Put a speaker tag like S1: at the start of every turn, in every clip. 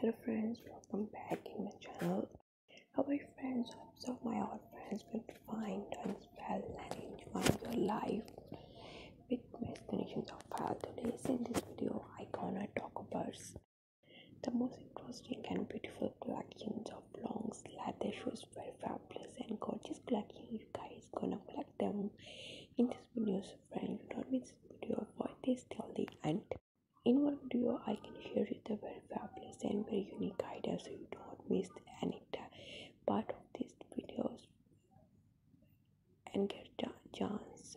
S1: hello friends. Welcome back in my channel. How are friends? So my old friends will fine doing well and enjoying your life with my explanations of how today in this video i gonna talk about the most interesting and beautiful collections of long leather shoes very fabulous and gorgeous collection you guys gonna collect them in this video so friends don't miss this video. Avoid this till the end. In one video i can share you the very and very unique ideas so you don't miss any part of these videos and get a chance.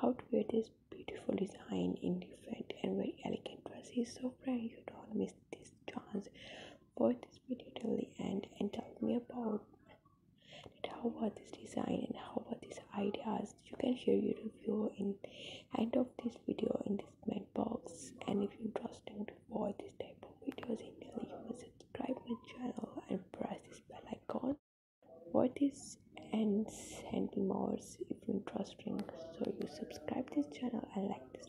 S1: How to wear this beautiful design in different and very elegant dresses. So friends you don't miss this chance. Watch this video till the end and tell me about how about this design and how about these ideas? You can share your review in end of this video in this comment box. And if you're interested and send me more if you're interesting so you subscribe this channel and like this